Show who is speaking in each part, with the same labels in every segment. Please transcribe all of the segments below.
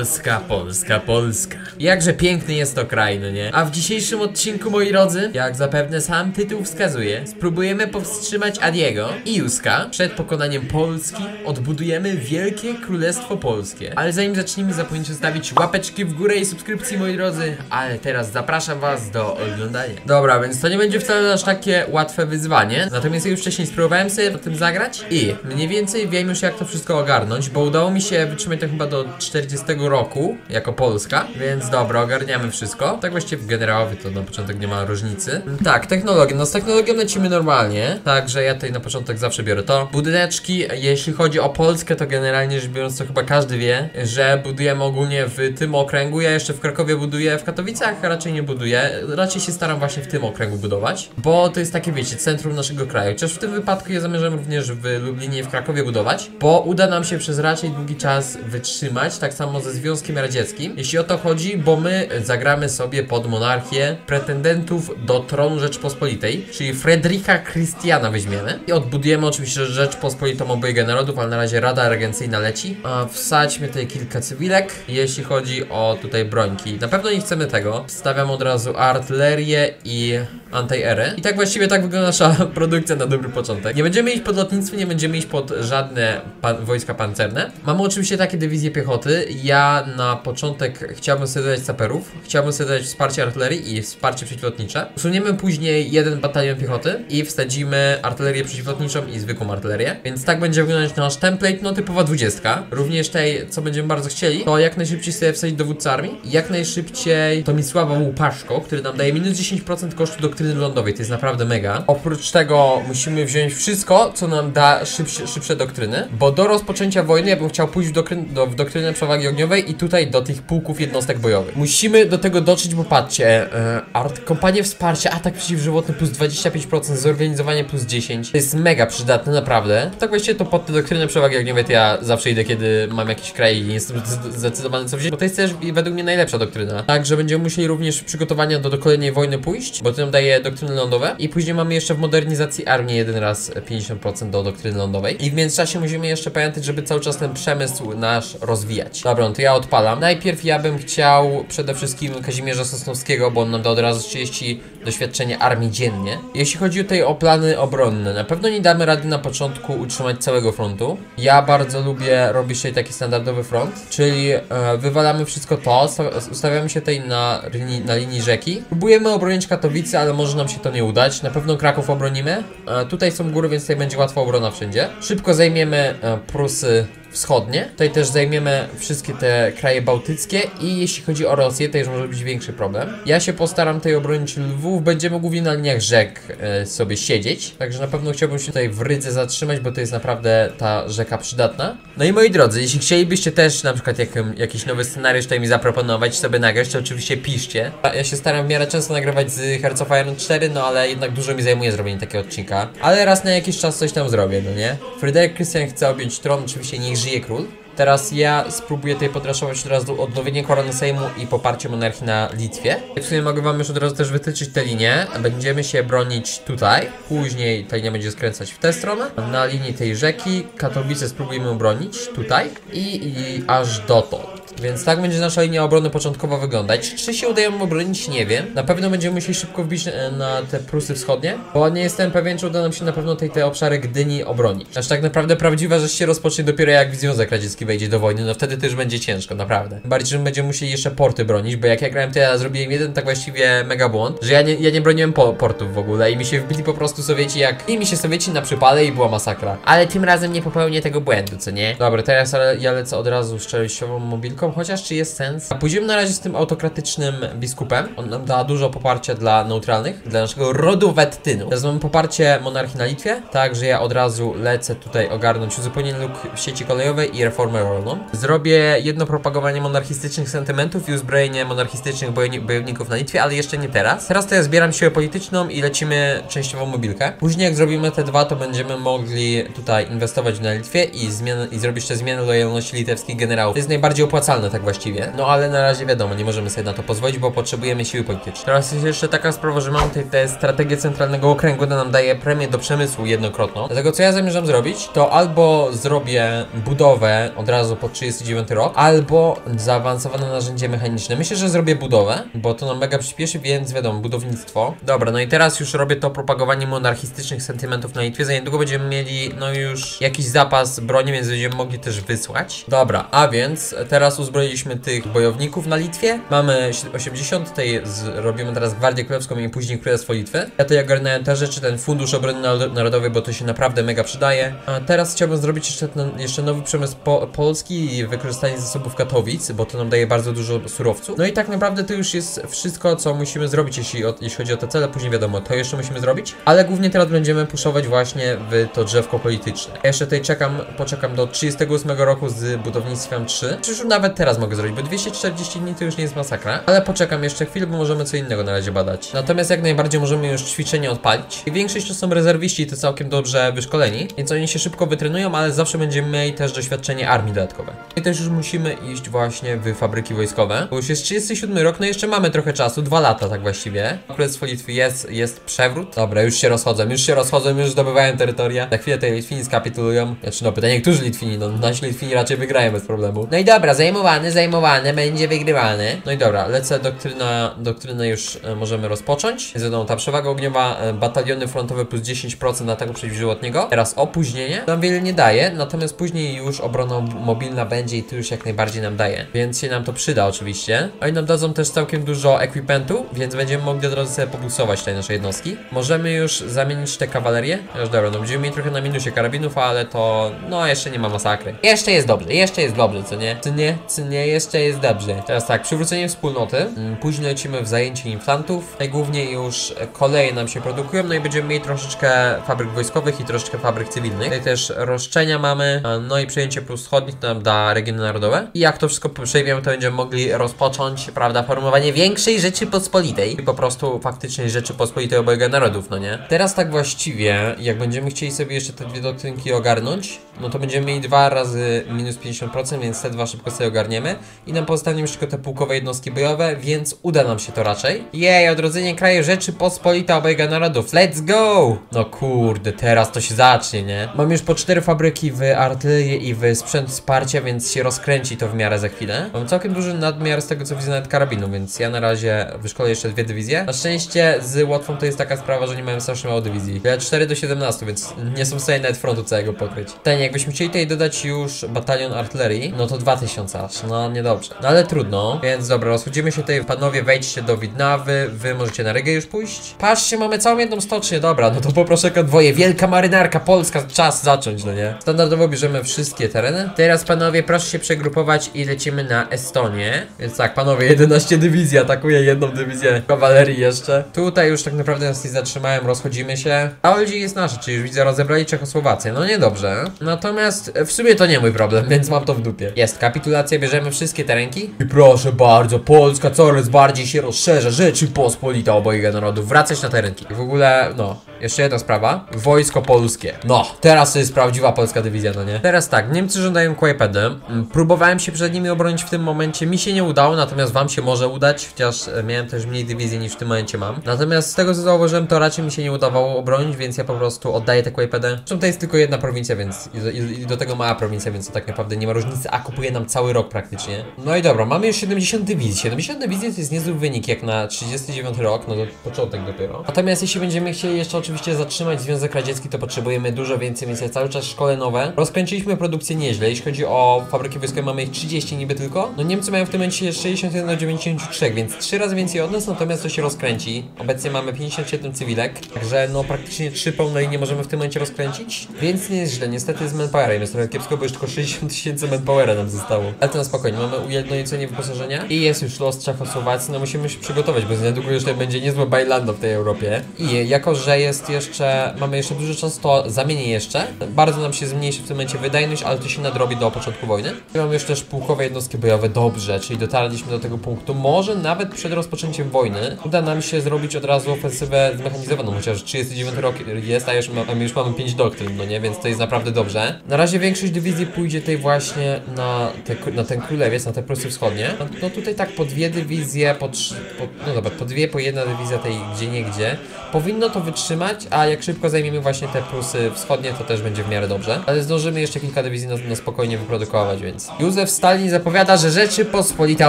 Speaker 1: Polska, Polska, Polska. Jakże piękny jest to kraj, no nie? A w dzisiejszym odcinku, moi drodzy, jak zapewne sam tytuł wskazuje, spróbujemy powstrzymać Adiego i Juska przed pokonaniem Polski. Odbudujemy Wielkie Królestwo Polskie. Ale zanim zaczniemy, zapomnijcie zostawić łapeczki w górę i subskrypcji, moi drodzy. Ale teraz zapraszam was do oglądania. Dobra, więc to nie będzie wcale aż takie łatwe wyzwanie. Natomiast ja już wcześniej spróbowałem sobie o tym zagrać i mniej więcej wiem już jak to wszystko ogarnąć, bo udało mi się wytrzymać to chyba do 40 roku jako Polska, więc dobra, ogarniamy wszystko. Tak właściwie w generałowie to na początek nie ma różnicy. Tak, technologia. No z technologią lecimy normalnie, także ja tutaj na początek zawsze biorę to. Budyneczki, jeśli chodzi o Polskę, to generalnie rzecz biorąc to chyba każdy wie, że budujemy ogólnie w tym okręgu. Ja jeszcze w Krakowie buduję, w Katowicach raczej nie buduję. Raczej się staram właśnie w tym okręgu budować, bo to jest takie, wiecie, centrum naszego kraju. Chociaż w tym wypadku ja zamierzam również w Lublinie i w Krakowie budować, bo uda nam się przez raczej długi czas wytrzymać, tak samo ze Związkiem Radzieckim. Jeśli o to chodzi, bo my zagramy sobie pod monarchię pretendentów do tronu Rzeczpospolitej, czyli Fredrika Christiana weźmiemy i odbudujemy oczywiście Rzeczpospolitą obojga narodów, ale na razie Rada Regencyjna leci. A wsadźmy tutaj kilka cywilek, jeśli chodzi o tutaj brońki. Na pewno nie chcemy tego. Wstawiam od razu artylerię i anti-erę. I tak właściwie tak wygląda nasza produkcja na dobry początek. Nie będziemy iść pod lotnictwo, nie będziemy iść pod żadne pan wojska pancerne. Mamy oczywiście takie dywizje piechoty. Ja na początek chciałbym sobie dodać saperów, chciałbym sobie dodać wsparcie artylerii i wsparcie przeciwlotnicze. Usuniemy później jeden batalion piechoty i wsadzimy artylerię przeciwlotniczą i zwykłą artylerię. Więc tak będzie wyglądać nasz template, no typowa 20. Również tej, co będziemy bardzo chcieli, to jak najszybciej sobie wsadzić dowódcę armii. Jak najszybciej Tomisława Łupaszko, który nam daje minus 10% kosztu doktryny lądowej. To jest naprawdę mega. Oprócz tego musimy wziąć wszystko, co nam da szybsze, szybsze doktryny, bo do rozpoczęcia wojny ja bym chciał pójść w, do, w doktrynę przewagi ogniowej i tutaj do tych pułków jednostek bojowych. Musimy do tego dotrzeć, bo patrzcie, e, art, kompanie wsparcia, atak przeciwżywotny plus 25%, zorganizowanie plus 10. To jest mega przydatne, naprawdę. Tak właściwie to pod tę doktrynę przewagi ogniowej to ja zawsze idę, kiedy mam jakiś kraj i nie jestem zdecydowany co wziąć, bo to jest też według mnie najlepsza doktryna. Także będziemy musieli również przygotowania do, do kolejnej wojny pójść, bo to nam daje doktryny lądowe i później mamy jeszcze w modernizacji armii jeden raz 50% do doktryny lądowej i w międzyczasie musimy jeszcze pamiętać, żeby cały czas ten przemysł nasz rozwijać. Dobra, no to ja odpalam. Najpierw ja bym chciał przede wszystkim Kazimierza Sosnowskiego, bo on nam da od razu 30 doświadczenia armii dziennie. Jeśli chodzi tutaj o plany obronne, na pewno nie damy rady na początku utrzymać całego frontu. Ja bardzo lubię robić tutaj taki standardowy front, czyli e, wywalamy wszystko to, ustawiamy się tutaj na na linii rzeki. Próbujemy obronić Katowice, ale może nam się to nie udać. Na pewno Kraków obronimy. E, tutaj są góry, więc tutaj będzie łatwa obrona wszędzie. Szybko zajmiemy e, Prusy wschodnie. Tutaj też zajmiemy wszystkie te kraje bałtyckie i jeśli chodzi o Rosję, to już może być większy problem. Ja się postaram tutaj obronić Lwów, będziemy głównie na liniach rzek e, sobie siedzieć, także na pewno chciałbym się tutaj w Rydze zatrzymać, bo to jest naprawdę ta rzeka przydatna. No i moi drodzy, jeśli chcielibyście też na przykład jak, jakiś nowy scenariusz tutaj mi zaproponować, sobie nagrać, to oczywiście piszcie. Ja się staram w miarę często nagrywać z Hearts of Iron 4, no ale jednak dużo mi zajmuje zrobienie takiego odcinka. Ale raz na jakiś czas coś tam zrobię, no nie? Fryderyk Christian chce objąć tron, oczywiście niech żyje król. Teraz ja spróbuję tutaj podraszować od razu odnowienie korony Sejmu i poparcie monarchii na Litwie. W sumie mogę wam już od razu też wytyczyć tę linię. Będziemy się bronić tutaj. Później ta linia będzie skręcać w tę stronę. Na linii tej rzeki Katowice spróbujemy obronić tutaj i, i aż dotąd. Więc tak będzie nasza linia obrony początkowa wyglądać. Czy się udaje ją obronić? Nie wiem. Na pewno będziemy musieli szybko wbić e, na te Prusy Wschodnie, bo nie jestem pewien, czy uda nam się na pewno tej, te obszary Gdyni obronić. Aż tak naprawdę prawdziwa rzecz się rozpocznie dopiero jak Związek Radziecki wejdzie do wojny, no wtedy też będzie ciężko, naprawdę. Bardziej, że będziemy musieli jeszcze porty bronić, bo jak ja grałem, to ja zrobiłem jeden tak właściwie mega błąd, że ja nie, ja nie broniłem po, portów w ogóle i mi się wbili po prostu Sowieci jak... I mi się Sowieci na przypale i była masakra. Ale tym razem nie popełnię tego błędu, co nie? Dobra, teraz ja lecę od razu z szczęściową mobilką, chociaż czy jest sens? Pójdziemy na razie z tym autokratycznym biskupem. On nam da dużo poparcia dla neutralnych, dla naszego rodu Wettynu. Teraz mamy poparcie monarchii na Litwie, także ja od razu lecę tutaj ogarnąć uzupełnienie luk w sieci kolejowej i reformę rolną. Zrobię jedno propagowanie monarchistycznych sentymentów i uzbrojenie monarchistycznych bojowników na Litwie, ale jeszcze nie teraz. Teraz to ja zbieram siłę polityczną i lecimy częściową mobilkę. Później jak zrobimy te dwa, to będziemy mogli tutaj inwestować na Litwie i, zmian i zrobić te zmiany lojalności litewskich generałów. To jest najbardziej opłacalne tak właściwie. No ale na razie wiadomo, nie możemy sobie na to pozwolić, bo potrzebujemy siły politycznej. Teraz jest jeszcze taka sprawa, że mamy tutaj tę strategię centralnego okręgu, która nam daje premię do przemysłu jednokrotną. Dlatego co ja zamierzam zrobić, to albo zrobię budowę od razu pod 39 rok, albo zaawansowane narzędzie mechaniczne. Myślę, że zrobię budowę, bo to nam mega przyspieszy, więc wiadomo, budownictwo. Dobra, no i teraz już robię to propagowanie monarchistycznych sentymentów na Litwie. Za niedługo będziemy mieli, no już jakiś zapas broni, więc będziemy mogli też wysłać. Dobra, a więc teraz uzbroiliśmy tych bojowników na Litwie. Mamy 80, tutaj z, robimy teraz Gwardię Królewską i później Królestwo Litwy. Ja tutaj ogarnąłem te rzeczy, ten Fundusz Obrony Naro- Narodowej, bo to się naprawdę mega przydaje. A teraz chciałbym zrobić jeszcze, ten, jeszcze nowy przemysł po, polski i wykorzystanie zasobów Katowic, bo to nam daje bardzo dużo surowców. No i tak naprawdę to już jest wszystko, co musimy zrobić, jeśli, o, jeśli chodzi o te cele. Później wiadomo, to jeszcze musimy zrobić, ale głównie teraz będziemy puszować właśnie w to drzewko polityczne. Ja jeszcze tutaj czekam, poczekam do 38 roku z budownictwem 3. Czy już nawet teraz mogę zrobić, bo 240 dni to już nie jest masakra, ale poczekam jeszcze chwilę, bo możemy co innego na razie badać. Natomiast jak najbardziej możemy już ćwiczenie odpalić. I większość to są rezerwiści, to całkiem dobrze wyszkoleni, więc oni się szybko wytrenują, ale zawsze będziemy mieli też doświadczenie armii dodatkowe. I też już musimy iść właśnie w fabryki wojskowe, bo już jest 37 rok, no jeszcze mamy trochę czasu, dwa lata tak właściwie. Królestwo Litwy jest, jest przewrót. Dobra, już się rozchodzę, już się rozchodzę, już zdobywają terytoria. Za chwilę te Litwini skapitulują. Znaczy no pytanie, którzy Litwini? No nasi Litwini raczej wygrają bez problemu. No i dobra, zajmowany, zajmowany, będzie wygrywany. No i dobra, lecę doktryna, doktrynę już e, możemy rozpocząć. Jest ta przewaga ogniowa, e, bataliony frontowe plus 10% ataku przeciwżywotniego. Teraz opóźnienie. Nam wiele nie daje, natomiast później już obrona mobilna będzie i to już jak najbardziej nam daje. Więc się nam to przyda oczywiście. Oni nam dadzą też całkiem dużo ekwipentu, więc będziemy mogli od razu sobie pobusować te nasze jednostki. Możemy już zamienić te kawalerię. Już dobra, no będziemy mieli trochę na minusie karabinów, ale to no jeszcze nie ma masakry. Jeszcze jest dobrze, jeszcze jest dobrze, co nie? Co nie? Co nie? Jeszcze jest dobrze. Teraz tak, przywrócenie wspólnoty. Mm, Później lecimy w zajęcie inflantów. Najgłówniej już e, koleje nam się produkują, no i będziemy mieli troszeczkę fabryk wojskowych i troszeczkę fabryk cywilnych. Tutaj też roszczenia mamy, no i przejęcie plus wschodnich nam da regiony narodowe. I jak to wszystko przejmiemy, to będziemy mogli rozpocząć, prawda, formowanie większej Rzeczypospolitej. I po prostu faktycznej Rzeczypospolitej obojga narodów, no nie? Teraz tak właściwie, jak będziemy chcieli sobie jeszcze te dwie doktrynki ogarnąć, no to będziemy mieli dwa razy minus 50%, więc te dwa szybko sobie ogarniemy. I nam pozostanie już tylko te pułkowe jednostki bojowe, więc uda nam się to raczej. Jej, odrodzenie kraju Rzeczypospolita obojga narodów. Let's go! No kurde, teraz to się zacznie, nie? Mam już po cztery fabryki w artylerię i w sprzęt wsparcia, więc się rozkręci to w miarę za chwilę. Mam całkiem duży nadmiar z tego co widzę nawet karabinu, więc ja na razie wyszkolę jeszcze dwie dywizje. Na szczęście z Łotwą to jest taka sprawa, że nie mają strasznie mało dywizji. Ja 4 do 17, więc nie są w stanie nawet frontu całego pokryć. Ten, jakbyśmy chcieli tutaj dodać już batalion artylerii, no to 2000 aż, no niedobrze. No ale trudno, więc dobra, rozchodzimy się tutaj, panowie wejdźcie do Widnawy, wy możecie na Rygę już pójść. Patrzcie, mamy całą jedną stocznię, dobra, no to poproszę konwoje, wielka marynarka polska, czas zacząć, no nie? Standardowo bierzemy wszystkie tereny. Teraz panowie, proszę się przegrupować i lecimy na Estonię. Więc tak, panowie, 11 dywizji atakuje jedną dywizję kawalerii jeszcze. Tutaj już tak naprawdę nas nie zatrzymałem, rozchodzimy się. A Olgi jest nasza, czyli już widzę rozebrali Czechosłowację, no niedobrze. Natomiast w sumie to nie mój problem, więc mam to w dupie. Jest, kapitulacja, bierzemy wszystkie terenki. I proszę bardzo, Polska coraz bardziej się rozszerza, Rzeczypospolita obojga narodów, wracać na terenki. W ogóle, no, jeszcze jedna sprawa. Wojsko polskie. No, teraz to jest prawdziwa polska dywizja, no nie? Teraz tak, Niemcy żądają Kłajpedy. Mm, Próbowałem się przed nimi obronić w tym momencie, mi się nie udało, natomiast wam się może udać, chociaż e, miałem też mniej dywizji niż w tym momencie mam. Natomiast z tego co zauważyłem, to raczej mi się nie udawało obronić, więc ja po prostu oddaję tę Kłajpedę. Zresztą to jest tylko jedna prowincja, więc i do, i do tego mała prowincja, więc to tak naprawdę nie ma różnicy, a kupuje nam cały rok praktycznie. No i dobra, mamy już 70 dywizji. 70 dywizji to jest niezły wynik, jak na 39 rok, no to początek dopiero. Natomiast jeśli będziemy chcieli jeszcze oczywiście zatrzymać Związek Radziecki, to potrzebujemy dużo więcej, więc cały czas szkole nowe. Rozkręciliśmy produkcję nieźle, jeśli chodzi o fabryki wojskowe, mamy ich 30 niby tylko. No Niemcy mają w tym momencie 61 do 93, więc 3 razy więcej od nas, natomiast to się rozkręci. Obecnie mamy 57 cywilek, także no praktycznie 3 pełne linie możemy w tym momencie rozkręcić, więc nie jest źle. Niestety z manpowerem jest trochę kiepsko, bo już tylko 60 tysięcy manpowera nam zostało. Ale to na spokojnie, mamy ujednolicenie wyposażenia i jest już los Czechosłowacji, no musimy się przygotować, bo niedługo już będzie niezłe bajlando w tej Europie. I jako, że jest jest jeszcze, mamy jeszcze dużo czasu, to zamienię jeszcze. Bardzo nam się zmniejszy w tym momencie wydajność, ale to się nadrobi do początku wojny. I mamy jeszcze też pułkowe jednostki bojowe, dobrze, czyli dotarliśmy do tego punktu. Może nawet przed rozpoczęciem wojny uda nam się zrobić od razu ofensywę zmechanizowaną, chociaż 39 rok jest, a już, ma, już mamy 5 doktryn, no nie, więc to jest naprawdę dobrze. Na razie większość dywizji pójdzie tej właśnie na, te, na ten królewiec, na te Prusy Wschodnie. No, no tutaj tak po dwie dywizje, po trzy, po, no dobra, po dwie, po jedna dywizja tej gdzie nie gdzie. Powinno to wytrzymać, a jak szybko zajmiemy właśnie te Prusy Wschodnie, to też będzie w miarę dobrze. Ale zdążymy jeszcze kilka dywizji na, na spokojnie wyprodukować, więc. Józef Stalin zapowiada, że Rzeczypospolita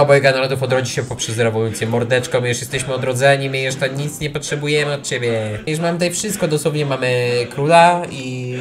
Speaker 1: obojga narodów odrodzi się poprzez rewolucję. Mordeczko, my już jesteśmy odrodzeni, my jeszcze nic nie potrzebujemy od ciebie. Już mamy tutaj wszystko, dosłownie mamy króla i...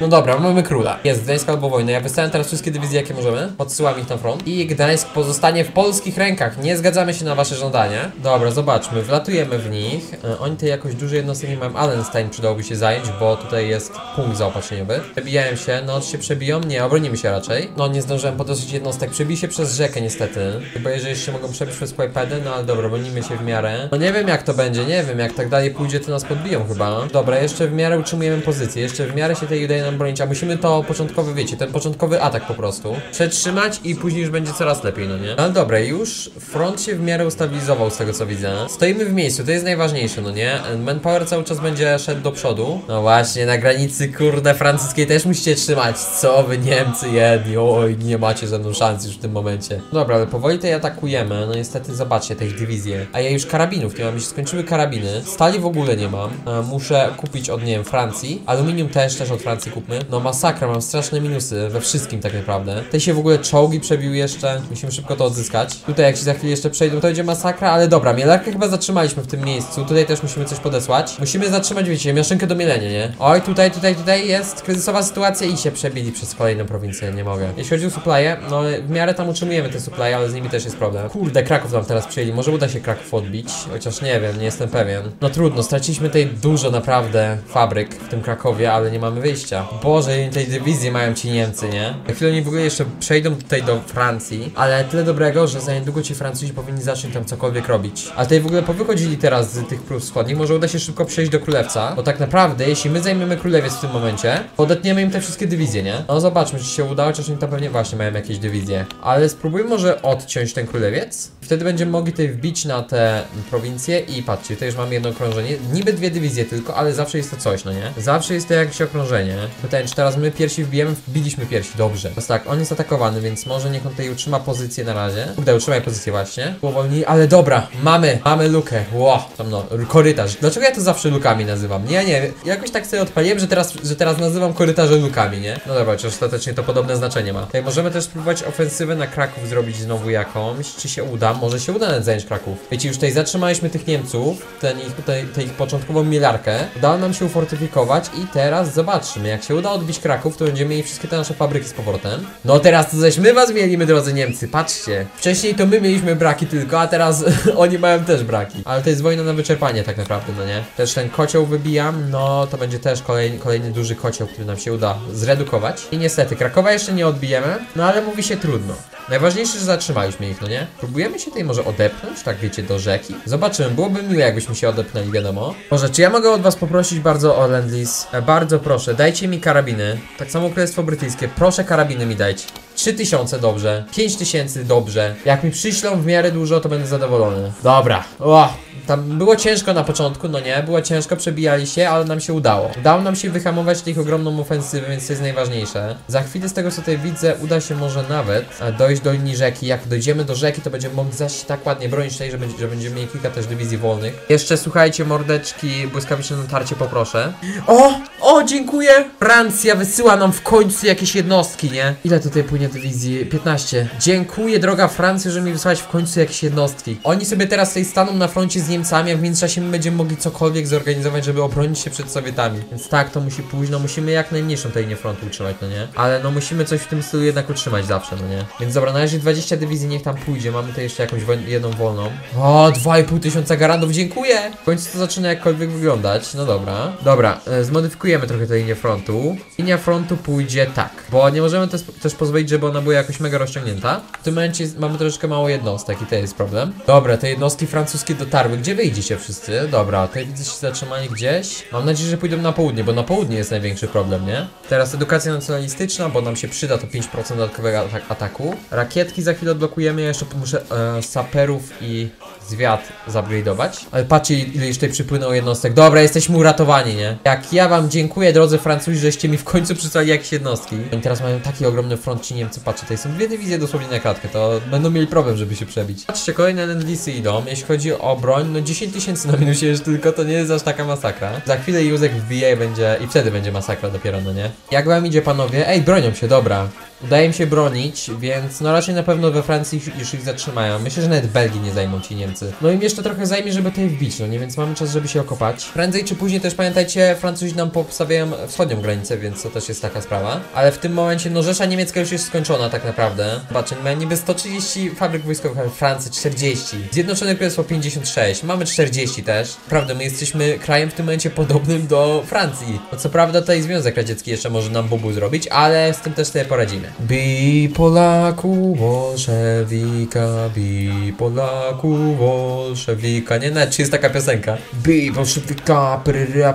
Speaker 1: No dobra, mamy króla. Jest Gdańsk albo wojna. Ja wystawiam teraz wszystkie dywizje, jakie możemy. Podsyłam ich na front. I Gdańsk pozostanie w polskich rękach. Nie zgadzamy się na wasze żądania. Dobra, zobaczmy. Wlatujemy w nich. E, oni tutaj jakoś duże jednostki nie mają. Allenstein przydałoby się zająć, bo tutaj jest punkt zaopatrzeniowy. Przebijają się. No, czy się przebiją? Nie, obronimy się raczej. No, nie zdążyłem podeszć jednostek. Przebij się przez rzekę niestety. Chyba jeżeli jeszcze mogą przebić przez Pipedy, no ale dobra, bronimy się w miarę. No nie wiem jak to będzie, nie wiem. Jak tak dalej pójdzie, to nas podbiją chyba. Dobra, jeszcze w miarę utrzymujemy pozycję. Jeszcze w miarę się tej udaje nam bronić, a musimy to początkowy, wiecie, ten początkowy atak po prostu przetrzymać i później już będzie coraz lepiej, no nie? Ale dobra, już front się w miarę ustabilizował z tego co widzę. Stoimy w miejscu, to jest najważniejsze, no nie? Manpower cały czas będzie szedł do przodu. No właśnie, na granicy, kurde, francuskiej też musicie trzymać. Co wy Niemcy jedni, oj, nie macie ze mną szans już w tym momencie. Dobra, ale powoli tutaj atakujemy, no niestety zobaczcie te ich dywizje. A ja już karabinów nie mam, mi się skończyły karabiny. Stali w ogóle nie mam. E, muszę kupić od, nie wiem, Francji. Aluminium też, też od Francji kupmy. No masakra, mam straszne minusy we wszystkim tak naprawdę. Tutaj się w ogóle czołgi przebił jeszcze, musimy szybko to odzyskać. Tutaj jak się za chwilę jeszcze przejdą, to będzie masakra, ale dobra, mielarkę chyba zatrzymaliśmy w tym miejscu. Tutaj też musimy coś podesłać. Musimy zatrzymać, wiecie, miaszynkę do mielenia, nie? Oj, tutaj, tutaj, tutaj jest kryzysowa sytuacja i się przebili przez kolejną prowincję, nie mogę. Jeśli chodzi o supply'e, no w miarę tam utrzymujemy te supply'e, ale z nimi też jest problem. Kurde, Kraków nam teraz przyjęli, może uda się Kraków odbić, chociaż nie wiem, nie jestem pewien. No trudno, straciliśmy tutaj dużo naprawdę fabryk w tym Krakowie, ale nie mamy wyjścia. Boże, tej dywizji mają ci Niemcy, nie? Na chwilę oni w ogóle jeszcze przejdą tutaj do Francji, ale tyle dobrego, że za niedługo ci Francuzi powinni zacząć tam cokolwiek robić. A tutaj w ogóle powychodzili teraz z tych Prus Wschodnich, może uda się szybko przejść do Królewca, bo tak naprawdę, jeśli my zajmiemy Królewiec w tym momencie, odetniemy im te wszystkie dywizje, nie? No zobaczmy, czy się uda, chociaż oni tam pewnie właśnie mają jakieś dywizje. Ale spróbujmy może odciąć ten Królewiec. Wtedy będziemy mogli tutaj wbić na te prowincje i patrzcie, tutaj już mamy jedno okrążenie. Niby dwie dywizje tylko, ale zawsze jest to coś, no nie? Zawsze jest to jakieś okrążenie. Pytanie, czy teraz my pierwsi wbijemy? Wbiliśmy pierwsi, dobrze. Więc tak, on jest atakowany, więc może niech on tutaj utrzyma pozycję na razie. Kurde, utrzymaj pozycję właśnie. Powolni, ale dobra, mamy, mamy lukę. Ło, tam no, korytarz. Dlaczego ja to zawsze lukami nazywam? Nie, nie, jakoś tak sobie odpaliłem, że teraz, że teraz nazywam korytarze lukami, nie? No dobra, czy ostatecznie to podobne znaczenie ma. Tutaj możemy też spróbować ofensywę na Kraków zrobić znowu jakąś. Czy się uda? Może się uda nawet zająć Kraków. Wiecie, już tutaj zatrzymaliśmy tych Niemców, ten ich, tutaj, tę ich początkową milarkę. Udało nam się ufortyfikować i teraz zobaczymy. Jak się uda odbić Kraków, to będziemy mieli wszystkie te nasze fabryki z powrotem. No teraz to zaś my was mieliśmy, drodzy Niemcy, patrzcie. Wcześniej to my mieliśmy braki tylko, a teraz oni mają też braki. Ale to jest wojna na wyczerpanie tak naprawdę, no nie? Też ten kocioł wybijam, no to będzie też kolejny, kolejny duży kocioł, który nam się uda zredukować. I niestety, Krakowa jeszcze nie odbijemy, no ale mówi się trudno. Najważniejsze, że zatrzymaliśmy ich, no nie? Próbujemy się tutaj może odepchnąć, tak wiecie, do rzeki. Zobaczymy, byłoby miło, jakbyśmy się odepchnęli, wiadomo. Może, czy ja mogę od was poprosić bardzo o Lendlis? E, bardzo proszę, dajcie mi karabiny. Tak samo Królestwo Brytyjskie, proszę karabiny mi dajcie. 3000 dobrze, 5000 dobrze. Jak mi przyślą w miarę dużo, to będę zadowolony. Dobra. O, tam było ciężko na początku, no nie? Było ciężko, przebijali się, ale nam się udało. Udało nam się wyhamować tych ogromną ofensywę, więc to jest najważniejsze. Za chwilę z tego co tutaj widzę, uda się może nawet e, dojść do linii rzeki. Jak dojdziemy do rzeki, to będziemy mogli zaś tak ładnie bronić tutaj, że, będzie, że będziemy mieli kilka też dywizji wolnych. Jeszcze słuchajcie, mordeczki, błyskawiczne natarcie poproszę. O! O, dziękuję! Francja wysyła nam w końcu jakieś jednostki, nie? Ile tutaj płynie dywizji? 15. Dziękuję, droga Francja, że mi wysłałeś w końcu jakieś jednostki. Oni sobie teraz tutaj staną na froncie z Niemcami, a w międzyczasie my będziemy mogli cokolwiek zorganizować, żeby obronić się przed Sowietami. Więc tak, to musi pójść, no musimy jak najmniejszą tej frontu utrzymać, no nie? Ale no musimy coś w tym stylu jednak utrzymać zawsze, no nie? Więc dobra, na razie 20 dywizji niech tam pójdzie, mamy tutaj jeszcze jakąś jedną wolną. O, 2,5 tysiąca garantów, dziękuję! W końcu to zaczyna jakkolwiek wyglądać, no dobra. Dobra, e, zmodyfikujemy trochę tę linię frontu. Linia frontu pójdzie tak, bo nie możemy też, też pozwolić, żeby ona była jakoś mega rozciągnięta. W tym momencie mamy troszeczkę mało jednostek i to jest problem. Dobra, te jednostki francuskie dotarły. Gdzie wyjdziecie wszyscy? Dobra, tutaj widzę się zatrzymali gdzieś. Mam nadzieję, że pójdą na południe, bo na południe jest największy problem, nie? Teraz edukacja nacjonalistyczna, bo nam się przyda to 5% dodatkowego atak ataku. Rakietki za chwilę odblokujemy, ja jeszcze muszę e, saperów i zwiat zupgrade'ować. Ale patrzcie ile już tutaj przypłynęło jednostek. Dobra, jesteśmy uratowani, nie? Jak ja wam dziękuję, drodzy Francuzi, żeście mi w końcu przysłali jakieś jednostki. Oni teraz mają taki ogromny front ci Niemcy, patrzcie, tutaj są dwie dywizje dosłownie na kratkę, to będą mieli problem, żeby się przebić. Patrzcie, kolejne endlisy idą, jeśli chodzi o broń, no 10 tysięcy na minusie już tylko, to nie jest aż taka masakra. Za chwilę Józek wbije będzie, i wtedy będzie masakra dopiero, no nie? Jak wam idzie, panowie? Ej, bronią się, dobra. Udaje mi się bronić, więc no raczej na pewno we Francji już- ich zatrzymają. Myślę, że nawet Belgii nie zajmą ci Niemcy. No im jeszcze trochę zajmie, żeby tutaj wbić, no nie? Więc mamy czas, żeby się okopać. Prędzej czy później też pamiętajcie, Francuzi nam postawiają wschodnią granicę, więc to też jest taka sprawa. Ale w tym momencie, no Rzesza Niemiecka już jest skończona tak naprawdę. Zobaczcie, mają niby 130 fabryk wojskowych, ale Francji 40. Zjednoczone Królestwo 56. Mamy 40 też. Naprawdę, my jesteśmy krajem w tym momencie podobnym do Francji. No co prawda tutaj Związek Radziecki jeszcze może nam bubu zrobić, ale z tym też sobie poradzimy. Bij Polaku bolszewika, bij Polaku bolszewika. Nie, nawet czy jest taka piosenka? Bij bolszewika,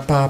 Speaker 1: pa, pa,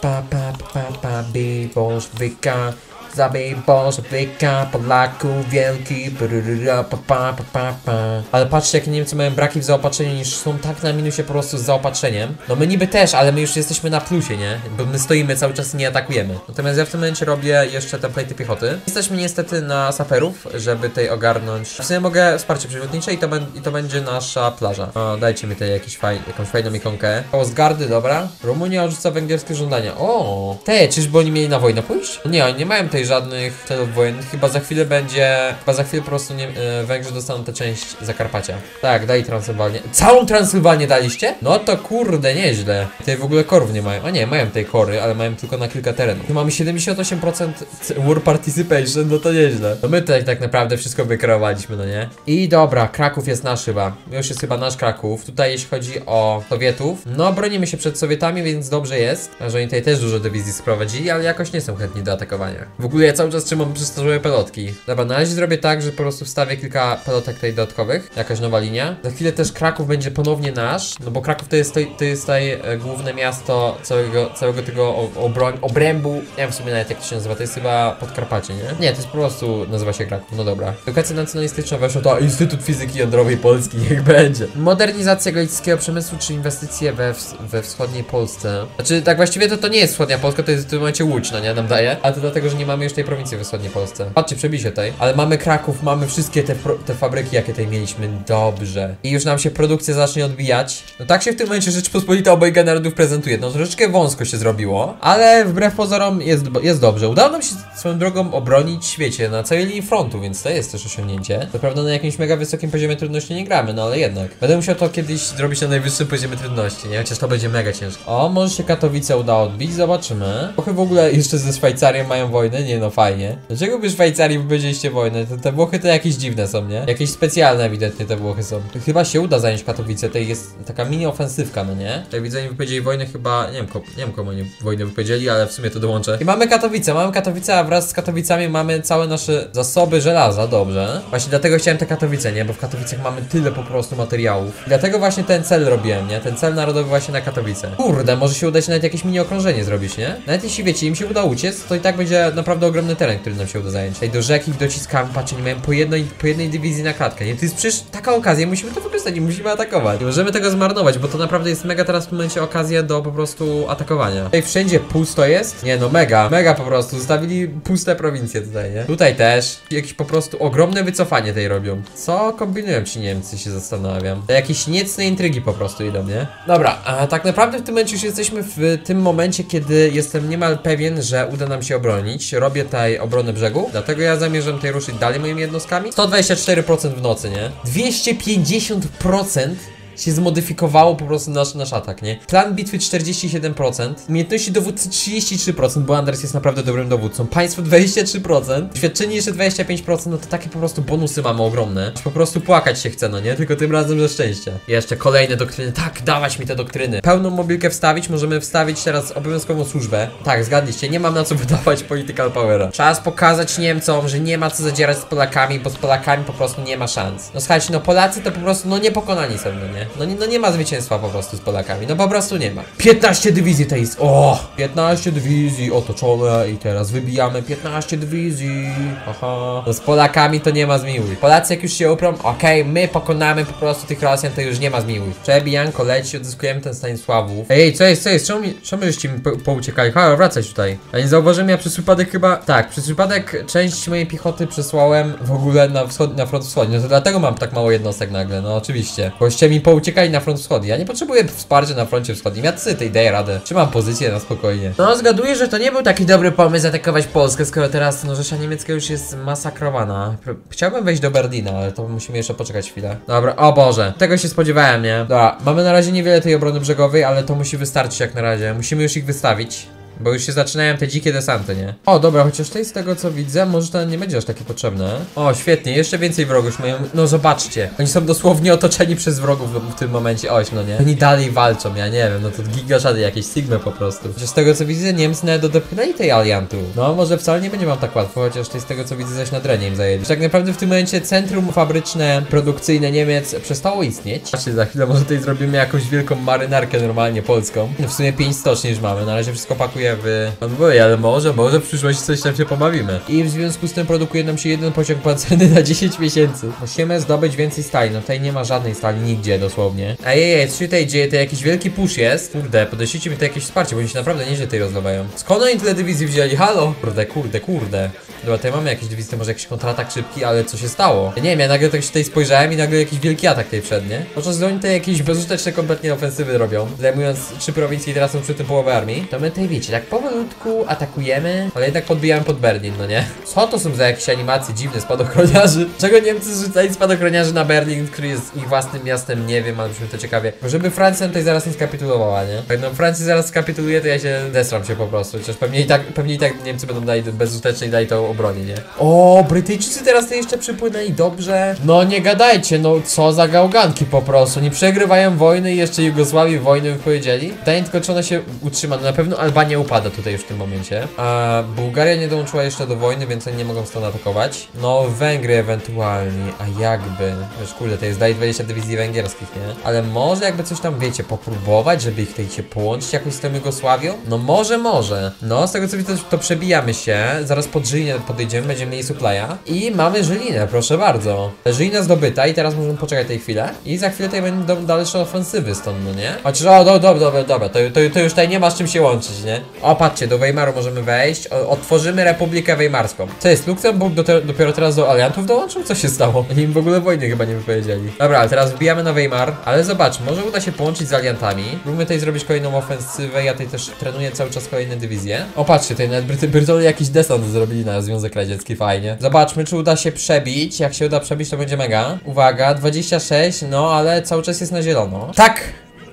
Speaker 1: pa, pa, pa, pa, bij bolszewika. Zabij bolszewika, Polaków wielki, pryra, pa, pa, pa, pa, pa. Ale patrzcie, jakie Niemcy mają braki w zaopatrzeniu, niż są tak na minusie po prostu z zaopatrzeniem. No my niby też, ale my już jesteśmy na plusie, nie? Bo my stoimy cały czas i nie atakujemy. Natomiast ja w tym momencie robię jeszcze template'y piechoty. Jesteśmy niestety na saperów, żeby tej ogarnąć. W sumie mogę wsparcie przewodnicze i to, i to będzie nasza plaża. O, dajcie mi tutaj jakiś faj jakąś fajną ikonkę. O, z gardy, dobra. Rumunia odrzuca węgierskie żądania. O, te, czyżby oni mieli na wojnę pójść? Nie, oni nie mają żadnych celów wojennych. Chyba za chwilę będzie, chyba za chwilę po prostu nie, e, Węgrzy dostaną tę część Zakarpacia. Tak, daj Transylwanię. Całą Transylwanię daliście? No to kurde, nieźle. Tutaj w ogóle korów nie mają. A nie, mają tej kory, ale mają tylko na kilka terenów. Tu mamy 78% c- War Participation, no to nieźle. No my tutaj tak naprawdę wszystko wykreowaliśmy, no nie? I dobra, Kraków jest nasz chyba. Już jest chyba nasz Kraków. Tutaj jeśli chodzi o Sowietów, no bronimy się przed Sowietami, więc dobrze jest, że oni tutaj też dużo dywizji sprowadzili, ale jakoś nie są chętni do atakowania. W ogóle ja cały czas trzymam przestarzałe pelotki. Dobra, na razie zrobię tak, że po prostu wstawię kilka pelotek tutaj dodatkowych, jakaś nowa linia. Za chwilę też Kraków będzie ponownie nasz, no bo Kraków to jest, to, to jest tutaj e, główne miasto całego, całego tego obroń, obrębu, nie wiem w sumie nawet jak to się nazywa, to jest chyba Podkarpacie, nie? Nie, to jest po prostu, nazywa się Kraków, no dobra. Edukacja nacjonalistyczna weszła to Instytut Fizyki Jądrowej Polski, niech będzie. Modernizacja galickiego przemysłu, czy inwestycje we, we wschodniej Polsce. Znaczy, tak właściwie to, to nie jest wschodnia Polska, to jest w tym momencie Łódź, no nie, nam daje. Ale to dlatego, że nie mamy już tej prowincji wschodniej Polsce. Patrzcie, się tutaj. Ale mamy Kraków, mamy wszystkie te, te fabryki, jakie tutaj mieliśmy. Dobrze. I już nam się produkcja zacznie odbijać. No tak się w tym momencie Rzeczpospolita obojga narodów prezentuje. No troszeczkę wąsko się zrobiło, ale wbrew pozorom jest, jest dobrze. Udało nam się swoją drogą obronić świecie na całej linii frontu, więc to jest też osiągnięcie. Co prawda na jakimś mega wysokim poziomie trudności nie gramy, no ale jednak. Będę musiał to kiedyś zrobić na najwyższym poziomie trudności, nie? Chociaż to będzie mega ciężko. O, może się Katowice uda odbić, zobaczymy. Trochę w ogóle jeszcze ze Szwajcarią mają wojnę? Nie no, fajnie. Dlaczego by Szwajcarii powiedzieliście wojnę? Te, te Włochy to jakieś dziwne są, nie? Jakieś specjalne ewidentnie te Włochy są. Chyba się uda zająć Katowice, to jest taka mini ofensywka, no nie? Jak widzę, oni wypowiedzieli wojnę chyba, nie wiem, ko, nie wiem komu oni wojnę wypowiedzieli, ale w sumie to dołączę. I mamy Katowice, mamy Katowice, a wraz z Katowicami mamy całe nasze zasoby żelaza, dobrze. Właśnie dlatego chciałem te Katowice, nie? Bo w Katowicach mamy tyle po prostu materiałów. I dlatego właśnie ten cel robiłem, nie? Ten cel narodowy właśnie na Katowice. Kurde, może się uda się nawet jakieś mini okrążenie zrobić, nie? Nawet jeśli wiecie, im się uda uciec, to i tak będzie naprawdę ogromny teren, który nam się uda zająć. Tutaj do rzeki ich dociskamy, patrzcie, nie mają po jednej, po jednej dywizji na klatkę, nie? To jest przecież taka okazja, musimy to wykorzystać i musimy atakować. Nie możemy tego zmarnować, bo to naprawdę jest mega teraz w tym momencie okazja do po prostu atakowania. Tutaj wszędzie pusto jest? Nie no, mega, mega po prostu. Zostawili puste prowincje tutaj, nie? Tutaj też. Jakieś po prostu ogromne wycofanie tej robią. Co kombinują ci Niemcy, się zastanawiam. Jakieś niecne intrygi po prostu idą, nie? Dobra, a tak naprawdę w tym momencie już jesteśmy w tym momencie, kiedy jestem niemal pewien, że uda nam się obronić. Robię tutaj obronę brzegu, dlatego ja zamierzam tutaj ruszyć dalej moimi jednostkami. 124% w nocy, nie? 250% się zmodyfikowało po prostu nasz, nasz atak, nie? Plan bitwy 47%, umiejętności dowódcy 33%, bo Anders jest naprawdę dobrym dowódcą, państwo 23%, doświadczenie jeszcze 25%, no to takie po prostu bonusy mamy ogromne. Po prostu płakać się chce, no nie? Tylko tym razem ze szczęścia. I jeszcze kolejne doktryny, tak, dawać mi te doktryny. Pełną mobilkę wstawić, możemy wstawić teraz obowiązkową służbę. Tak, zgadliście, nie mam na co wydawać political powera. Czas pokazać Niemcom, że nie ma co zadzierać z Polakami, bo z Polakami po prostu nie ma szans. No słuchajcie, no Polacy to po prostu, no niepokonani są, no nie? No, nie- no nie ma zwycięstwa po prostu z Polakami, no po prostu nie ma. 15 dywizji tej jest, o! 15 dywizji otoczone i teraz wybijamy 15 dywizji, aha. No z Polakami to nie ma zmiłuj. Polacy jak już się uprą, okej, my pokonamy po prostu tych Rosjan, to już nie ma zmiłuj. Przebijanko leci, odzyskujemy ten Stanisławów. Ej, co jest, co jest, czemu, czemu żeście mi po, pouciekali? Halo, wracać tutaj. Ja nie zauważyłem, ja przez przypadek chyba, tak, przez przypadek część mojej piechoty przesłałem w ogóle na wschod, na front wschodni, no to dlatego mam tak mało jednostek nagle, no oczywiście. Boście mi pouciekali na front wschodni, ja nie potrzebuję wsparcia na froncie wschodnim, ja tej daję radę. Trzymam pozycję na spokojnie. No, zgaduję, że to nie był taki dobry pomysł atakować Polskę, skoro teraz, no, Rzesza Niemiecka już jest masakrowana. Chciałbym wejść do Berlina, ale to musimy jeszcze poczekać chwilę. Dobra, o Boże, tego się spodziewałem, nie? Dobra, mamy na razie niewiele tej obrony brzegowej, ale to musi wystarczyć jak na razie. Musimy już ich wystawić. Bo już się zaczynają te dzikie desanty, nie? O, dobra, chociaż tej z tego co widzę, może to nie będzie aż takie potrzebne. O, świetnie, jeszcze więcej wrogów mają. No zobaczcie, oni są dosłownie otoczeni przez wrogów w, tym momencie. Oś, no nie? Oni dalej walczą, ja nie wiem, no to gigaszady jakieś Sigmy po prostu. Chociaż z tego co widzę, Niemcy nawet dodepchnęli tej aliantu. No, może wcale nie będzie wam tak łatwo, chociaż tej z tego co widzę, zaś na drenie im zajęli. Tak naprawdę w tym momencie centrum fabryczne, produkcyjne Niemiec przestało istnieć. Patrzcie, za chwilę może tutaj zrobimy jakąś wielką marynarkę normalnie polską. No w sumie 5 stoczni już mamy, na razie wszystko pakuje w konwoje, ale może, może w przyszłości coś tam się pobawimy. I w związku z tym produkuje nam się jeden pociąg pancerny na 10 miesięcy. Musimy zdobyć więcej stali, no tutaj nie ma żadnej stali nigdzie dosłownie. Ej, ej, ej, co się tutaj dzieje? To jakiś wielki push jest. Kurde, podeślijcie mi to jakieś wsparcie, bo oni się naprawdę nieźle tutaj rozlewają. Skąd oni tyle dywizji wzięli? Halo? Kurde, kurde, kurde. Dobra, tutaj mamy jakieś dywizje, może jakiś kontratak szybki, ale co się stało? Ja nie wiem, ja nagle tak się tutaj spojrzałem i nagle jakiś wielki atak tutaj wszedł, nie? Podczas gdy oni tutaj jakieś bezużyteczne kompletnie ofensywy robią, zajmując trzy prowincje i teraz są przy tym połowę armii, to my tutaj wiecie, tak powolutku atakujemy, ale jednak podbijamy pod Berlin, no nie? Co to są za jakieś animacje dziwne spadochroniarzy? Czego Niemcy zrzucali spadochroniarzy na Berlin, który jest ich własnym miastem, nie wiem, ale brzmi to ciekawie. Żeby Francja tutaj zaraz nie skapitulowała, nie? Jak no Francja zaraz skapituluje, to ja się zesram się po prostu, chociaż pewnie i tak, pewnie i tak Niemcy będą dali bezużytecznie dali to obronie, nie? O, Brytyjczycy teraz to jeszcze przypłynęli, dobrze. No nie gadajcie, no co za gałganki po prostu. Nie przegrywają wojny i jeszcze Jugosławii wojny wypowiedzieli. Pytanie tylko, czy ona się utrzyma. No na pewno Albania upada tutaj już w tym momencie. A Bułgaria nie dołączyła jeszcze do wojny, więc oni nie mogą stąd atakować. No Węgry ewentualnie, a jakby. Wiesz, kurde, to jest daje 20 dywizji węgierskich, nie? Ale może jakby coś tam, wiecie, popróbować, żeby ich tutaj się połączyć jakoś z tą Jugosławią? No może, może. No, z tego co widzę, to przebijamy się. Zaraz pod Żylinę podejdziemy, będziemy mieli supplya. I mamy Żylinę, proszę bardzo. Żylina zdobyta i teraz możemy poczekać tej chwilę. I za chwilę tutaj będą dalsze ofensywy stąd, no nie? Chociaż, o, do, dobra, dobra, dobra, to, to, to już tutaj nie ma z czym się łączyć, nie? O, patrzcie, do Weimaru możemy wejść. O, otworzymy Republikę Weimarską. Co jest, Luksemburg do dopiero teraz do aliantów dołączył? Co się stało? Oni im w ogóle wojny chyba nie wypowiedzieli. Dobra, teraz wbijamy na Weimar, ale zobaczmy, może uda się połączyć z aliantami. Próbujmy tutaj zrobić kolejną ofensywę, ja tutaj też trenuję cały czas kolejne dywizje. O, patrzcie, tutaj nawet Bryty, Brytole jakiś desant zrobili na Związek Radziecki, fajnie. Zobaczmy, czy uda się przebić. Jak się uda przebić, to będzie mega. Uwaga, 26, no ale cały czas jest na zielono. Tak!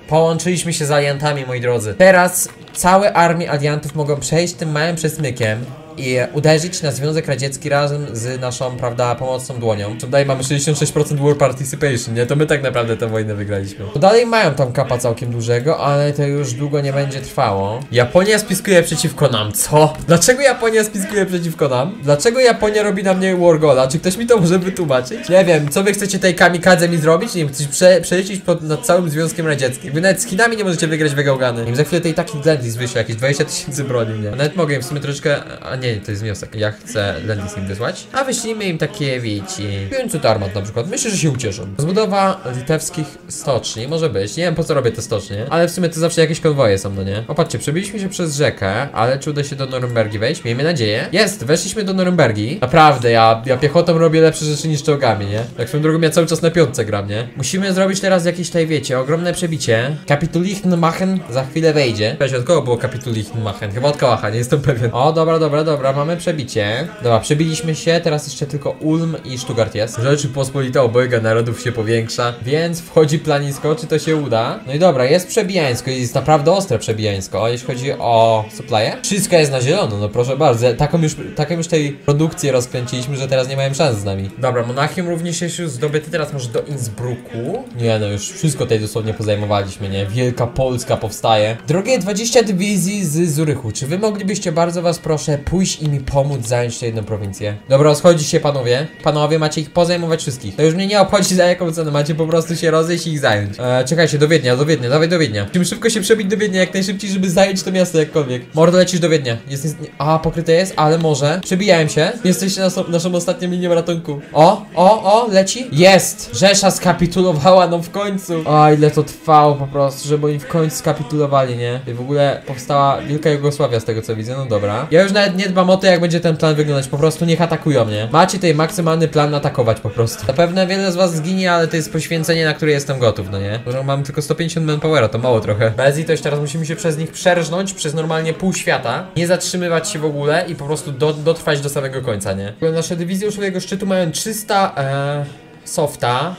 Speaker 1: Połączyliśmy się z aliantami, moi drodzy. Teraz całe armie aliantów mogą przejść tym małym przesmykiem i uderzyć na Związek Radziecki razem z naszą, prawda, pomocną dłonią. Tutaj mamy 66% war participation, nie? To my tak naprawdę tę wojnę wygraliśmy. To dalej mają tam kapa całkiem dużego, ale to już długo nie będzie trwało. Japonia spiskuje przeciwko nam, co? Dlaczego Japonia spiskuje przeciwko nam? Dlaczego Japonia robi na mnie wargola? Czy ktoś mi to może wytłumaczyć? Nie wiem, co wy chcecie tej kamikadze mi zrobić? Nie wiem, chcecie prze przelecieć pod, nad całym Związkiem Radzieckim. Wy nawet z Chinami nie możecie wygrać we gałgany. Nie wiem, za chwilę tej taki Lendis wyśle, jakieś 20 tysięcy broni, nie? Nawet mogę im w sumie troszeczkę... Nie, to jest wniosek. Ja chcę Lendis im wysłać. A wyślijmy im takie, wiecie... 500 armat na przykład. Myślę, że się ucieszą. Zbudowa litewskich stoczni, może być. Nie wiem po co robię te stocznie, ale w sumie to zawsze jakieś konwoje są, no nie? Opatrzcie, przebiliśmy się przez rzekę, ale czy uda się do Norymbergi wejść? Miejmy nadzieję. Jest, weszliśmy do Norymbergi. Naprawdę, ja, ja piechotą robię lepsze rzeczy niż czołgami, nie? Tak swoją drogą ja cały czas na piątce gram, nie? Musimy zrobić teraz jakieś tutaj, wiecie, ogromne przebicie. Kapitulichtenmachen za chwilę wejdzie. Wiecie, od kogo było Kapitulichtenmachen? Chyba od Kałacha, nie jestem pewien. O, dobra, dobra, dobra. Dobra, mamy przebicie. Dobra, przebiliśmy się, teraz jeszcze tylko Ulm i Stuttgart jest. Rzeczypospolita obojga narodów się powiększa, więc wchodzi planisko, czy to się uda? No i dobra, jest przebijańsko, jest naprawdę ostre przebijańsko, jeśli chodzi o supply'e. Wszystko jest na zielono, no proszę bardzo. Taką już, taką już tej produkcję rozkręciliśmy, że teraz nie mają szans z nami. Dobra, Monachium również jest już zdobyty, teraz może do Innsbrucku. Nie no, już wszystko tutaj dosłownie pozajmowaliśmy, nie? Wielka Polska powstaje. Drogie 20 dywizji z Zurychu, czy wy moglibyście bardzo was proszę pójść i mi pomóc zająć tę jedną prowincję? Dobra, rozchodzi się panowie. Panowie, macie ich pozajmować wszystkich. To już mnie nie obchodzi za jaką cenę, macie po prostu się rozejść i ich zająć. E, czekajcie, do Wiednia, do Wiednia, dawaj do Wiednia. Musimy szybko się przebić do Wiednia, jak najszybciej, żeby zająć to miasto jakkolwiek. Mordo, lecisz do Wiednia. Jest, jest, a, pokryte jest, ale może. Przebijałem się. Jesteście naszą, naszą ostatnią linią ratunku. O, o, o, leci. Jest! Rzesza skapitulowała, no w końcu. O, ile to trwało po prostu, żeby oni w końcu skapitulowali, nie? I w ogóle powstała Wielka Jugosławia z tego co widzę, no dobra. Ja już nawet nie dbam o to, jak będzie ten plan wyglądać, po prostu niech atakują mnie. Macie tutaj maksymalny plan atakować po prostu. Zapewne wiele z was zginie, ale to jest poświęcenie, na które jestem gotów, no nie? Mam tylko 150 manpowera, to mało trochę. Bez i teraz musimy się przez nich przerżnąć, przez normalnie pół świata, nie zatrzymywać się w ogóle i po prostu do, dotrwać do samego końca, nie? Nasze dywizje uszowego szczytu mają 300 e, softa,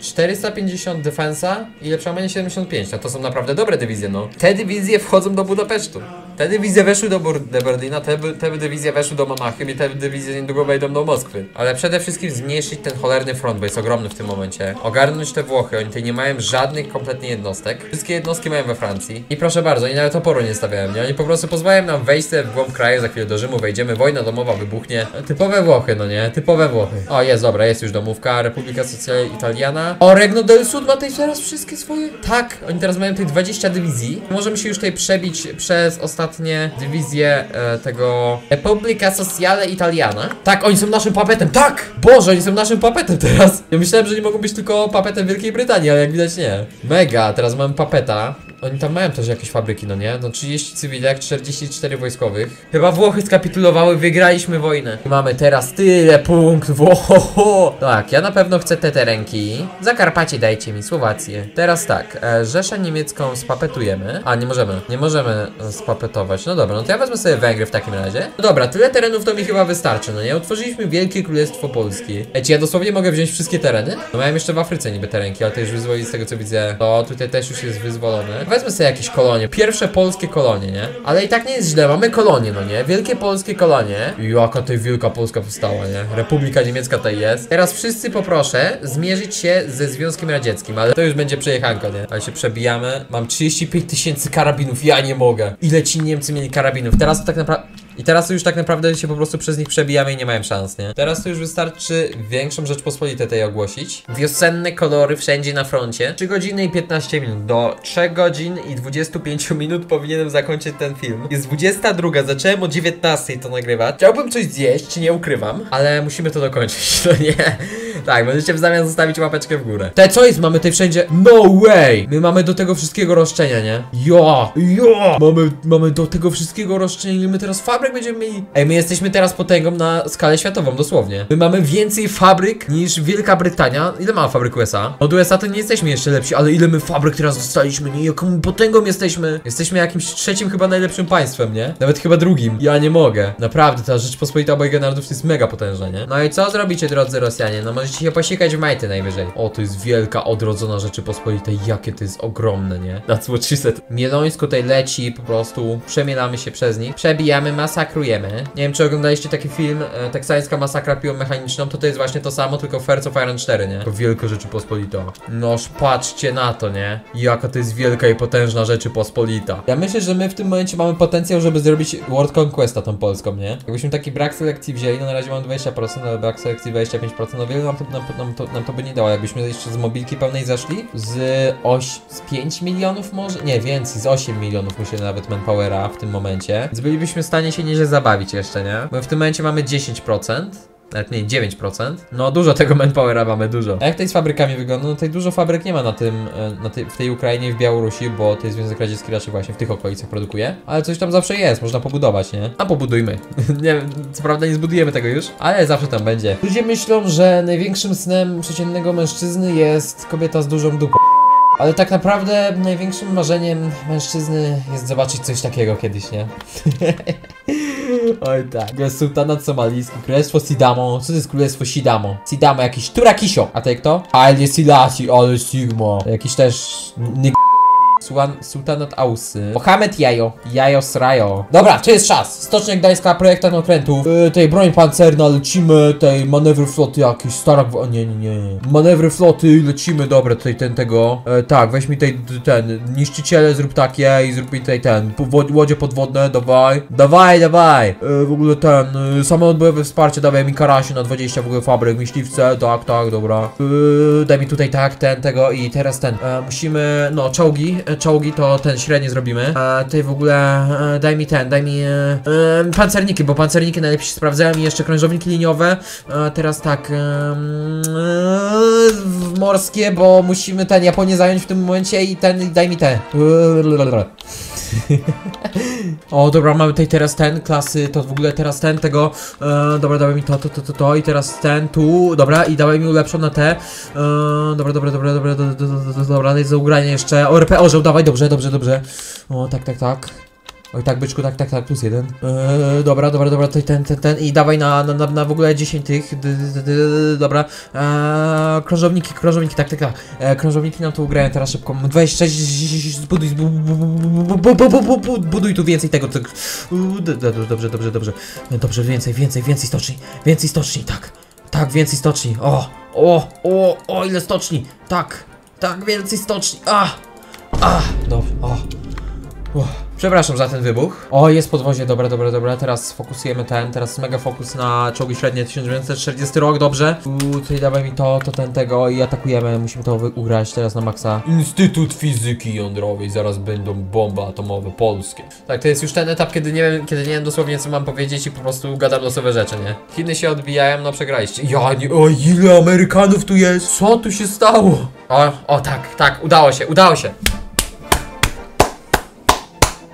Speaker 1: 450 defensa i lepsze 75. No to są naprawdę dobre dywizje, no. Te dywizje wchodzą do Budapesztu. Te dywizje weszły do, Bur- Berlina, te, te dywizje weszły do Monachium i te dywizje niedługo wejdą do Moskwy. Ale przede wszystkim zmniejszyć ten cholerny front, bo jest ogromny w tym momencie. Ogarnąć te Włochy, oni tutaj nie mają żadnych kompletnie jednostek. Wszystkie jednostki mają we Francji. I proszę bardzo, oni nawet oporu nie stawiają, nie? Oni po prostu pozwalają nam wejść w głąb kraju, za chwilę do Rzymu wejdziemy, wojna domowa wybuchnie. Typowe Włochy, no nie? Typowe Włochy. O, jest, dobra, jest już domówka, Republika Socjal Italiana. O, Regno del Sud ma tutaj teraz wszystkie swoje? Tak, oni teraz mają tutaj 20 dywizji. Możemy się już tutaj przebić przez ostatnie dywizje e, tego Republika Sociale Italiana. Tak, oni są naszym papetem, tak! Boże, oni są naszym papetem teraz. Ja myślałem, że nie mogą być tylko papetem Wielkiej Brytanii, ale jak widać nie. Mega, teraz mamy papeta. Oni tam mają też jakieś fabryki, no nie? No 30 cywilek, 44 wojskowych. Chyba Włochy skapitulowały, wygraliśmy wojnę. Mamy teraz tyle punktów, ohoho. Tak, ja na pewno chcę te terenki. Zakarpacie dajcie mi, Słowację. Teraz tak, e, Rzeszę niemiecką spapetujemy. A, nie możemy, nie możemy e, No dobra, no to ja wezmę sobie Węgry w takim razie. No dobra, tyle terenów to mi chyba wystarczy, no nie? Utworzyliśmy Wielkie Królestwo Polskie. Ej, ja dosłownie mogę wziąć wszystkie tereny? No miałem jeszcze w Afryce niby terenki, ale to już wyzwolili z tego co widzę. To tutaj też już jest wyzwolone. Wezmę sobie jakieś kolonie. Pierwsze polskie kolonie, nie? Ale i tak nie jest źle, mamy kolonie, no nie? Wielkie polskie kolonie. Jaka tutaj wielka Polska powstała, nie? Republika Niemiecka tutaj jest. Teraz wszyscy poproszę zmierzyć się ze Związkiem Radzieckim, ale to już będzie przejechanko, nie? Ale się przebijamy. Mam 35 tysięcy karabinów, ja nie mogę. Ile ci Niemcy mieli karabinów? Teraz to tak naprawdę... I teraz to już tak naprawdę się po prostu przez nich przebijamy i nie mają szans, nie? Teraz to już wystarczy większą Rzeczpospolitej tej ogłosić. Wiosenne kolory wszędzie na froncie. 3 godziny i 15 minut. Do 3 godzin i 25 minut powinienem zakończyć ten film. Jest 22, zacząłem o 19 to nagrywać. Chciałbym coś zjeść, nie ukrywam, ale musimy to dokończyć, no nie? Tak, możecie w zamian zostawić łapeczkę w górę. Te co jest? Mamy tutaj wszędzie. No way! My mamy do tego wszystkiego roszczenia, nie? Jo! Jo! Mamy, mamy do tego wszystkiego roszczenia. Ile my teraz fabryk będziemy mieli? Ej, my jesteśmy teraz potęgą na skalę światową, dosłownie. My mamy więcej fabryk niż Wielka Brytania. Ile ma fabryk USA? Od USA to nie jesteśmy jeszcze lepsi, ale ile my fabryk teraz dostaliśmy, nie? Jaką potęgą jesteśmy? Jesteśmy jakimś trzecim chyba najlepszym państwem, nie? Nawet chyba drugim. Ja nie mogę. Naprawdę, ta Rzeczpospolita obojga narodów jest mega potężna, nie? No i co zrobicie, drodzy Rosjanie? No możecie się posikać w majty najwyżej. O, to jest wielka, odrodzona Rzeczypospolita. Jakie to jest ogromne, nie? That's what she said. Mielońsko tutaj leci, po prostu przemielamy się przez nich. Przebijamy, masakrujemy. Nie wiem, czy oglądaliście taki film, e, teksańska masakra piłą mechaniczną, to to jest właśnie to samo, tylko w Hearts of Iron 4, nie? To wielka Rzeczypospolita. Noż, patrzcie na to, nie? Jaka to jest wielka i potężna Rzeczypospolita. Ja myślę, że my w tym momencie mamy potencjał, żeby zrobić World Conquesta tą polską, nie? Jakbyśmy taki brak selekcji wzięli, no na razie mam 20%, ale brak selekcji 25%, no wiele nam to, nam, nam, to, nam to by nie dało. Jakbyśmy jeszcze z mobilki pełnej zeszli, z, oś, z 5 milionów może? Nie, więcej, z 8 milionów myślę nawet manpowera w tym momencie. Więc bylibyśmy w stanie się nieźle zabawić jeszcze, nie? Bo w tym momencie mamy 10%. Nawet nie, 9%. No dużo tego manpowera mamy, dużo. A jak tutaj z fabrykami wygląda? No tutaj dużo fabryk nie ma na tym, e, na tej, w tej Ukrainie w Białorusi, bo tutaj Związek Radziecki raczej właśnie w tych okolicach produkuje. Ale coś tam zawsze jest, można pobudować, nie? A pobudujmy. nie wiem, co prawda nie zbudujemy tego już, ale zawsze tam będzie. Ludzie myślą, że największym snem przeciętnego mężczyzny jest kobieta z dużą dupą. Ale tak naprawdę największym marzeniem mężczyzny jest zobaczyć coś takiego kiedyś, nie? Oj tak. Jest sultanat somalijski, królestwo Sidamo. Co to jest królestwo Sidamo? Sidamo, jakiś Turakisio. A to kto? Ale Silasi, ale Sigma. Jakiś też... Nig... Sultanat Ausy. Mohamed Jajo. Jajo Srajo. Dobra, to jest czas. Stocznia Gdańska, projektant okrętów. Yy, tej broń pancerna, lecimy. Tej manewry floty jakieś. Stara gwa... Nie, nie, nie. Manewry floty, lecimy. Dobra, tutaj ten tego. E, tak, weź mi tej, ten. Niszczyciele zrób takie i zrób mi tutaj ten. Powod- Łodzie podwodne, dawaj. Dawaj, dawaj. E, w ogóle ten. E, samolot bojowe wsparcie, dawaj mi karasiu na 20 w ogóle fabryk. Myśliwce, tak, tak, dobra. E, daj mi tutaj tak, ten, tego i teraz ten. E, musimy, no, czołgi. E, czołgi to ten średnie zrobimy. A tutaj w ogóle e, daj mi ten, daj mi e, e, pancerniki, bo pancerniki najlepiej się sprawdzają i jeszcze krążowniki liniowe. E, teraz tak, e, e, morskie, bo musimy ten Japonię zająć w tym momencie i ten, daj mi te. O, dobra, mamy tutaj teraz ten klasy, to w ogóle teraz ten, tego, e, dobra, dawaj mi to, to, to, to, to i teraz ten, tu, dobra, i dawaj mi ulepszone te, e, dobra, dobra, dobra, dobra, do, do, do, do, dobra, jest za ugranie jeszcze, ORP orzeł, dawaj, dobrze, dobrze, dobrze, o, tak, tak, tak. Oj tak, byczku, tak, tak, tak, plus jeden. Eee, dobra, dobra, dobra, to ten, ten, ten i dawaj na, na, na w ogóle 10 tych, d, d, d, dobra. Eee, krążowniki, krążowniki, tak, tak, tak. Eee, krążowniki nam tu ugrają teraz szybko. 26, zbuduj, buduj tu więcej tego. Dobrze, dobrze, dobrze. E, dobrze, więcej, więcej, więcej stoczni, więcej stoczni, tak. Tak, więcej stoczni, o, o, o, o, ile stoczni, tak, tak, więcej stoczni, a, a, dobrze, o, o. Przepraszam za ten wybuch. O, jest podwozie, dobra, dobra, dobra. Teraz fokusujemy ten, teraz mega fokus na czołgi średnie 1940 rok, dobrze. Uuu, tutaj dawaj mi to, to ten, tego i atakujemy. Musimy to ugrać teraz na maksa. Instytut Fizyki Jądrowej, zaraz będą bomby atomowe polskie. Tak, to jest już ten etap, kiedy nie wiem, kiedy nie wiem dosłownie co mam powiedzieć i po prostu gadam losowe rzeczy, nie? Chiny się odbijają, no przegraliście. Ja nie, o ile Amerykanów tu jest? Co tu się stało? O, o tak, tak, udało się, udało się.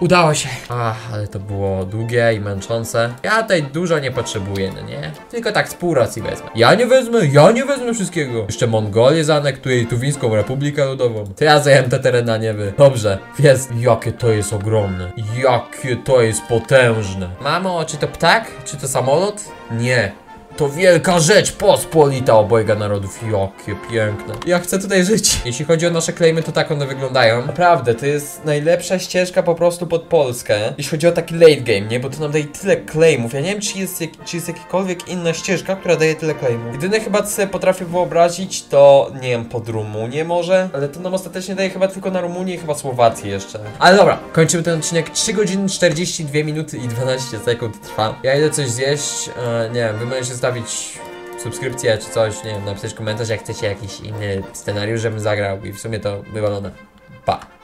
Speaker 1: Udało się. Ach, ale to było długie i męczące. Ja tutaj dużo nie potrzebuję, no nie? Tylko tak z pół racji wezmę. Ja nie wezmę, ja nie wezmę wszystkiego. Jeszcze Mongolię zaanektuję i Tuwińską Republikę Ludową. To ja zajmę te tereny, a nie wy. Dobrze, jest. Jakie to jest ogromne. Jakie to jest potężne. Mamo, czy to ptak? Czy to samolot? Nie. To wielka rzecz pospolita obojga narodów. Jakie piękne. Ja chcę tutaj żyć. Jeśli chodzi o nasze klejmy, to tak one wyglądają. Naprawdę, to jest najlepsza ścieżka po prostu pod Polskę. Jeśli chodzi o taki late game, nie? Bo to nam daje tyle claimów. Ja nie wiem, czy jest, jak, czy jest jakakolwiek inna ścieżka, która daje tyle claimów. Jedyne chyba, co sobie potrafię wyobrazić, to nie wiem, pod Rumunię może? Ale to nam ostatecznie daje chyba tylko na Rumunię i chyba Słowację jeszcze. Ale dobra, kończymy ten odcinek. 3 godziny 42 minuty i 12 sekund trwa. Ja idę coś zjeść. E, nie wiem, wy możecie zostawić subskrypcję czy coś, nie wiem, napisać komentarz, jak chcecie jakiś inny scenariusz, żebym zagrał i w sumie to wywalone. Pa.